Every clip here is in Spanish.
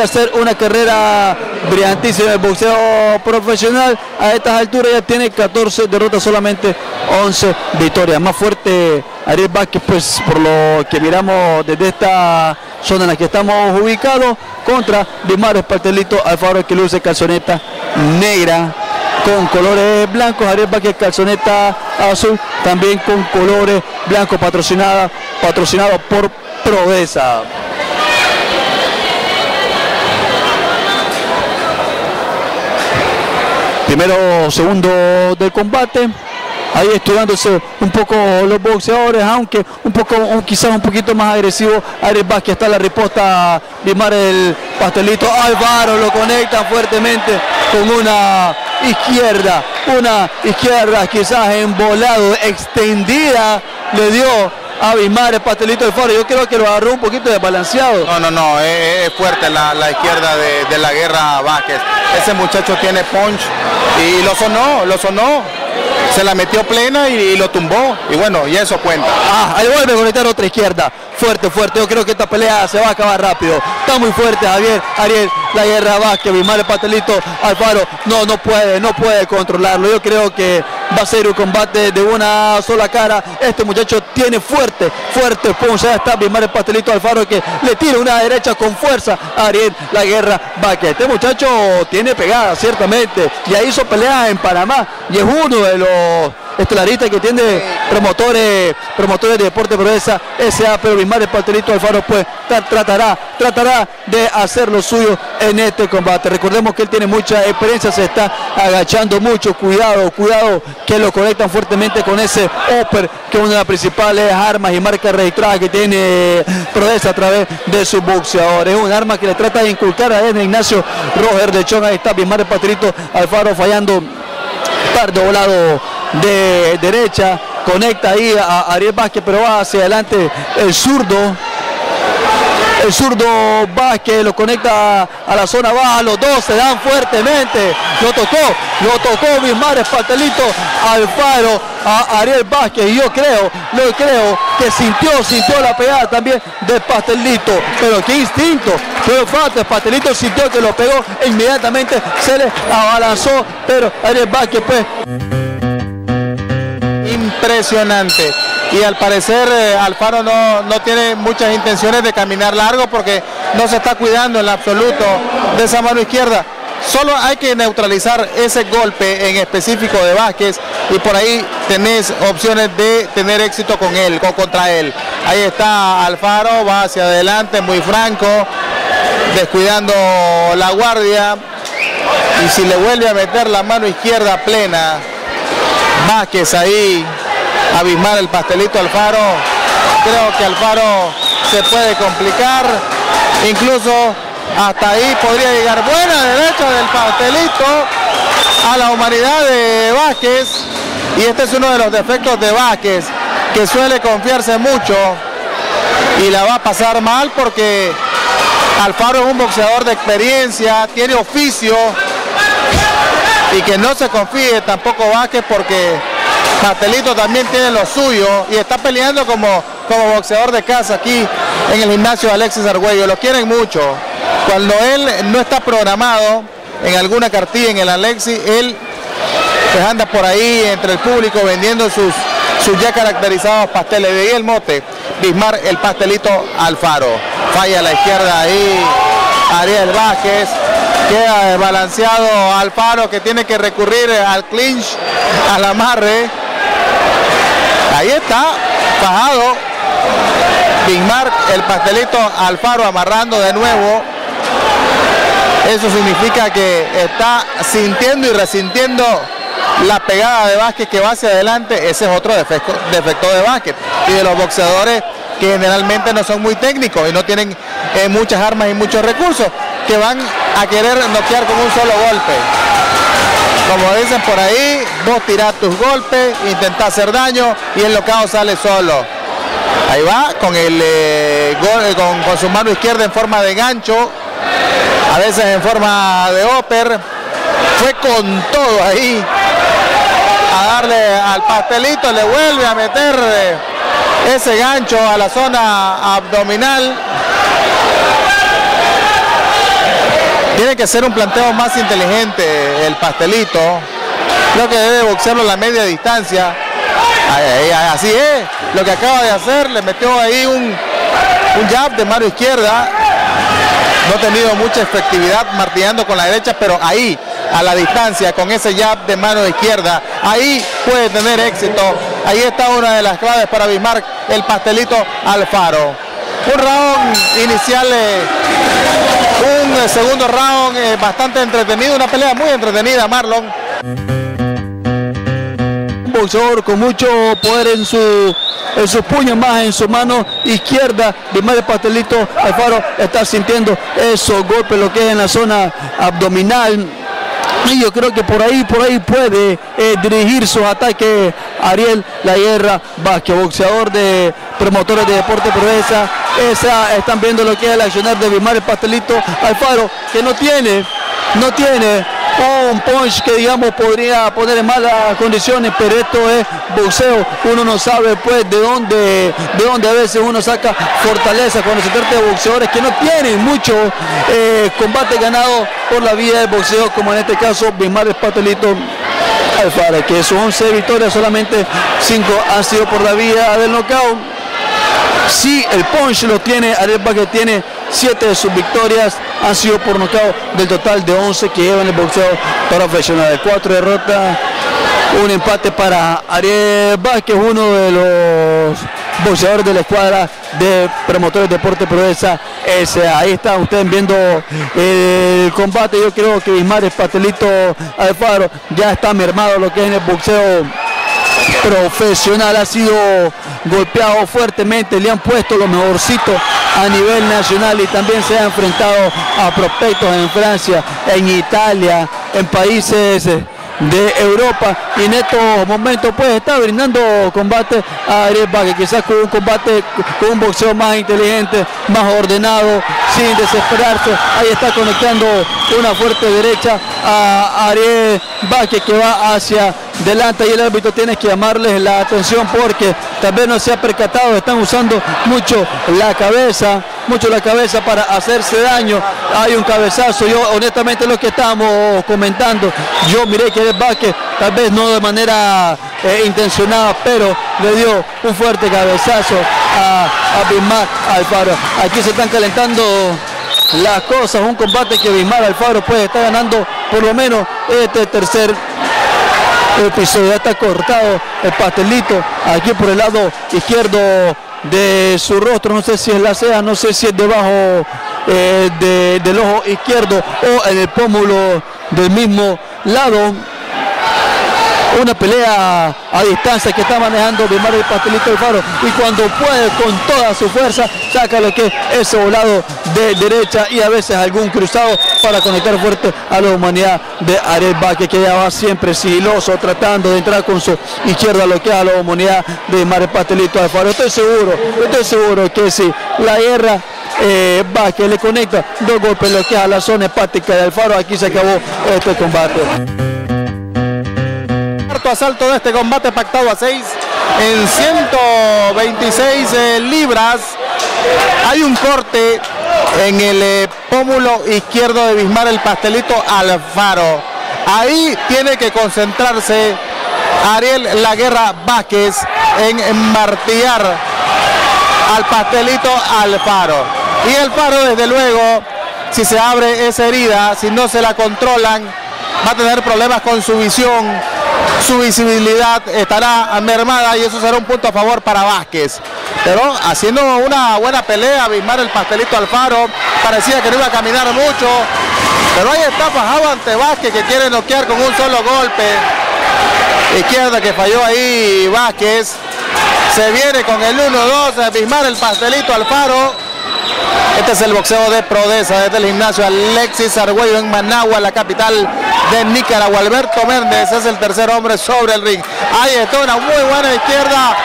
podría ser una carrera brillantísima el boxeo profesional. A estas alturas ya tiene 14 derrotas, solamente 11 victorias. Más fuerte Ariel Vázquez, pues por lo que miramos desde esta zona en la que estamos ubicados, contra Dimar Espartelito Alfaro que luce calzoneta negra con colores blancos, Ariel Vázquez calzoneta azul, también con colores blancos patrocinada, patrocinado por Prodesa. Primero, segundo del combate. Ahí estudiándose un poco los boxeadores, aunque un poco, quizás un poquito más agresivo. Ares Vázquez está la respuesta, Limar el pastelito, Álvaro lo conecta fuertemente con una izquierda, una izquierda quizás volado, extendida, le dio a Bismar el pastelito de foro. Yo creo que lo agarró un poquito desbalanceado. No, no, no, es, fuerte la, izquierda de, de, la guerra Vázquez. Ese muchacho tiene punch y lo sonó, lo sonó se la metió plena y, lo tumbó. Y bueno, y eso cuenta. Ah, ahí vuelve a conectar otra izquierda. Fuerte, fuerte. Yo creo que esta pelea se va a acabar rápido. Está muy fuerte Javier, Ariel, la guerra Vázquez, mi el patelito, Alfaro. No, no puede, no puede controlarlo. Yo creo que va a ser un combate de una sola cara. Este muchacho tiene fuerte, fuerte punch. Ya está Bismar el pastelito Alfaro que le tira una derecha con fuerza a Ariel La Guerra Vázquez. Este muchacho tiene pegada, ciertamente. Ya hizo pelea en Panamá y es uno de los estelaristas que tiene promotores, promotores de deporte progresa SA, pero Bismar el pastelito Alfaro pues tratará, tratará de hacer lo suyo en este combate. Recordemos que él tiene mucha experiencia, se está agachando mucho, cuidado, cuidado que lo conectan fuertemente con ese upper, que es una de las principales armas y marcas registradas que tiene Prodesa a través de su boxeador. Es un arma que le trata de inculcar a Ignacio Roger de Chong. Ahí está Bismar el Patrito Alfaro fallando par volado de derecha. Conecta ahí a Ariel Vázquez, pero va hacia adelante el zurdo. El zurdo Vázquez lo conecta a la zona baja, los dos se dan fuertemente, lo tocó, lo tocó Bismar Espatelito Alfaro a Ariel Vázquez y yo creo, lo creo que sintió, sintió la pegada también de Pastelito, pero qué instinto, pero falta, Pastelito sintió que lo pegó e inmediatamente se le abalanzó, pero Ariel Vázquez pues impresionante y al parecer eh, Alfaro no, no, tiene muchas intenciones de caminar largo porque no se está cuidando en absoluto de esa mano izquierda. Solo hay que neutralizar ese golpe en específico de Vázquez y por ahí tenés opciones de tener éxito con él o contra él. Ahí está Alfaro, va hacia adelante, muy franco, descuidando la guardia. Y si le vuelve a meter la mano izquierda plena, Vázquez ahí abismar el pastelito Alfaro. Creo que Alfaro se puede complicar. Incluso hasta ahí podría llegar buena derecha del pastelito a la humanidad de Vázquez. Y este es uno de los defectos de Vázquez, que suele confiarse mucho y la va a pasar mal porque Alfaro es un boxeador de experiencia, tiene oficio y que no se confíe tampoco Vázquez porque Pastelito también tiene lo suyo y está peleando como, como boxeador de casa aquí en el gimnasio de Alexis Argüello. Lo quieren mucho. Cuando él no está programado en alguna cartilla en el Alexis, él pues anda por ahí entre el público vendiendo sus, sus ya caracterizados pasteles. De ahí el mote, Bismar el pastelito Alfaro. Falla a la izquierda ahí Ariel Vázquez. Queda balanceado Alfaro que tiene que recurrir al clinch, al amarre. Ahí está, bajado. Bismarck, el pastelito Alfaro amarrando de nuevo. Eso significa que está sintiendo y resintiendo la pegada de Vázquez que va hacia adelante. Ese es otro defecto, defecto de Vázquez. Y de los boxeadores que generalmente no son muy técnicos y no tienen eh, muchas armas y muchos recursos, que van a querer noquear con un solo golpe. Como dicen por ahí, vos tirás tus golpes, intentás hacer daño y el locao sale solo. Ahí va, con, el, eh, eh, con, su mano izquierda en forma de gancho, a veces en forma de upper. Fue con todo ahí a darle al pastelito, le vuelve a meter eh, ese gancho a la zona abdominal. Tiene que ser un planteo más inteligente el pastelito. Creo que debe boxearlo a la media distancia. Así es, lo que acaba de hacer, le metió ahí un, un jab de mano izquierda. No ha tenido mucha efectividad martillando con la derecha, pero ahí, a la distancia, con ese jab de mano izquierda, ahí puede tener éxito. Ahí está una de las claves para Bismarck, el pastelito Alfaro. Un round inicial, eh, un segundo round eh, bastante entretenido, una pelea muy entretenida, Marlon. Boxeador con mucho poder en su en sus puños más en su mano izquierda de el pastelito Alfaro está sintiendo esos golpes lo que es en la zona abdominal y yo creo que por ahí por ahí puede eh, dirigir sus ataques Ariel La Guerra Vázquez, boxeador de promotores de deporte proeza esa están viendo lo que es el accionar de Bimar el pastelito Alfaro que no tiene no tiene un punch que digamos podría poner en malas condiciones, pero esto es boxeo, uno no sabe pues de dónde, de dónde a veces uno saca fortaleza cuando se trata de boxeadores que no tienen mucho eh, combate ganado por la vía del boxeo, como en este caso Bismar Patelito Alfaro, que son 11 victorias, solamente 5 han sido por la vía del knockout. Sí, el punch lo tiene, Arepa que tiene 7 de sus victorias han sido por nocaut del total de 11 que llevan el boxeo profesional. 4 derrotas, un empate para Ariel Vázquez, uno de los boxeadores de la escuadra de promotores de deporte proeza Ahí están ustedes viendo el combate. Yo creo que Ismael Patelito Alfaro ya está mermado lo que es en el boxeo profesional. Ha sido golpeado fuertemente, le han puesto lo mejorcito a nivel nacional y también se ha enfrentado a prospectos en Francia, en Italia, en países de Europa. Y en estos momentos pues está brindando combate a que quizás con un combate con un boxeo más inteligente, más ordenado, sin desesperarse, ahí está conectando una fuerte derecha a Ariel Vázquez que va hacia delante y el árbitro tiene que llamarles la atención porque tal vez no se ha percatado, están usando mucho la cabeza, mucho la cabeza para hacerse daño. Hay un cabezazo, yo honestamente lo que estábamos comentando, yo miré que el Vázquez, tal vez no de manera eh, intencionada, pero le dio un fuerte cabezazo a, a Alfaro. Aquí se están calentando las cosas, un combate que Bismarck Alfaro puede estar ganando por lo menos este tercer episodio. Ya está cortado el pastelito aquí por el lado izquierdo de su rostro. No sé si es la ceja, no sé si es debajo eh, del ojo izquierdo o en el pómulo del mismo lado una pelea a distancia que está manejando Bimar el pastelito del faro. Y cuando puede con toda su fuerza saca lo que es ese volado de derecha y a veces algún cruzado para conectar fuerte a la humanidad de Ariel Baque que ya va siempre sigiloso tratando de entrar con su izquierda lo que es a la humanidad de Bimar el pastelito del faro. Estoy seguro estoy seguro que si la guerra eh, va que le conecta dos golpes lo que a la zona hepática del faro aquí se acabó este combate asalto de este combate pactado a 6 en 126 eh, libras. Hay un corte en el eh, pómulo izquierdo de Bismar el pastelito Alfaro. Ahí tiene que concentrarse Ariel La Guerra Vázquez en martillar al pastelito Alfaro. Y el faro desde luego, si se abre esa herida, si no se la controlan, va a tener problemas con su visión su visibilidad estará mermada y eso será un punto a favor para Vázquez. Pero haciendo una buena pelea, Bismar el pastelito Alfaro, parecía que no iba a caminar mucho, pero ahí está fajado ante Vázquez que quiere noquear con un solo golpe. Izquierda que falló ahí Vázquez. Se viene con el 1-2, Bismar el pastelito Alfaro. Este es el boxeo de Prodesa desde el gimnasio Alexis Argüello en Managua, la capital de Nicaragua. Alberto Méndez es el tercer hombre sobre el ring. Ahí está una muy buena izquierda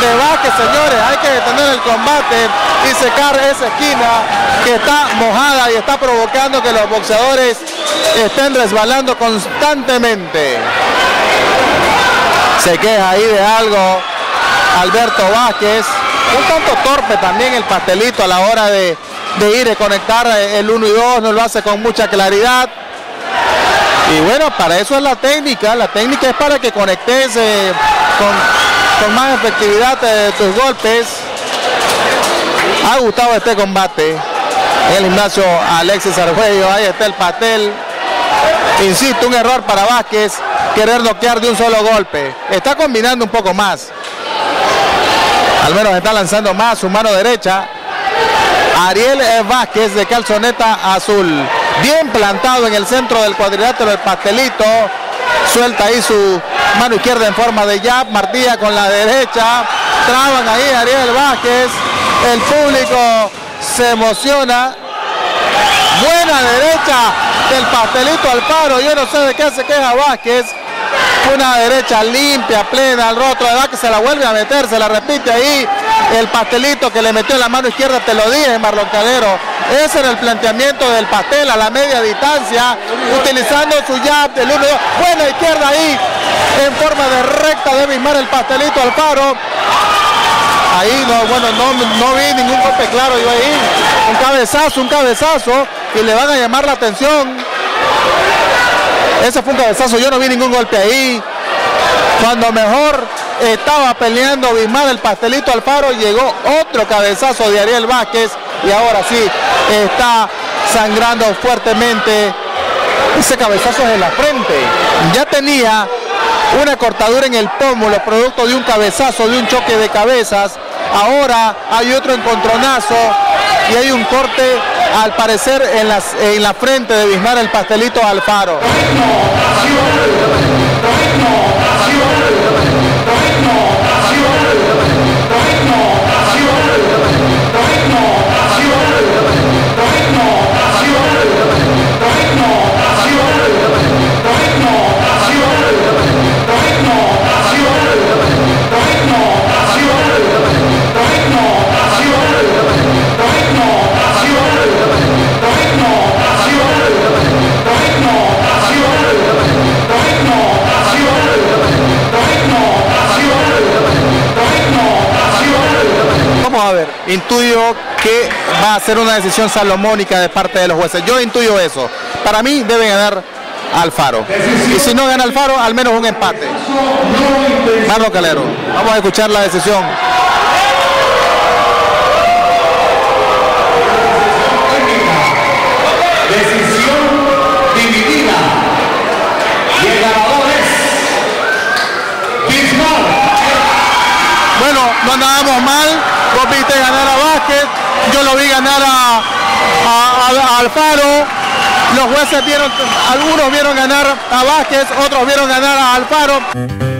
de Vázquez, señores. Hay que detener el combate y secar esa esquina que está mojada y está provocando que los boxeadores estén resbalando constantemente. Se queja ahí de algo Alberto Vázquez. Un tanto torpe también el pastelito a la hora de de ir y conectar eh, el 1 y 2, no lo hace con mucha claridad. Y bueno, para eso es la técnica, la técnica es para que conectes eh, con, más efectividad eh, tus golpes. Ha gustado este combate el gimnasio Alexis Argüello, ahí está el patel. Insisto, un error para Vázquez, querer noquear de un solo golpe. Está combinando un poco más. Al menos está lanzando más su mano derecha. Ariel Vázquez de calzoneta azul. Bien plantado en el centro del cuadrilátero el pastelito. Suelta ahí su mano izquierda en forma de jab. Martilla con la derecha. Traban ahí Ariel Vázquez. El público se emociona. Buena derecha del pastelito al paro. Yo no sé de qué se queja Vázquez una derecha limpia, plena, al rostro de que se la vuelve a meter, se la repite ahí, el pastelito que le metió en la mano izquierda, te lo dije, Marlon Calero. Ese era el planteamiento del pastel a la media distancia, utilizando su jab del 1 buena izquierda ahí, en forma de recta de Bismar el pastelito al paro. Ahí no, bueno, no, no vi ningún golpe claro yo ahí. Un cabezazo, un cabezazo, y le van a llamar la atención ese fue un cabezazo, yo no vi ningún golpe ahí. Cuando mejor estaba peleando Bismar el pastelito Alfaro, llegó otro cabezazo de Ariel Vázquez y ahora sí está sangrando fuertemente. Ese cabezazo es en la frente. Ya tenía una cortadura en el pómulo, producto de un cabezazo, de un choque de cabezas. Ahora hay otro encontronazo y hay un corte al parecer en, las, en la frente de Bismar el pastelito Alfaro. Va a ser una decisión salomónica de parte de los jueces. Yo intuyo eso. Para mí debe ganar Alfaro. Y si no gana Alfaro, al menos un empate. Marlon Calero, vamos a escuchar la decisión. Bueno, no andábamos mal vos viste ganar a Vázquez, yo lo vi ganar a, a, los jueces vieron, algunos vieron ganar a Vázquez, otros vieron ganar a Alfaro.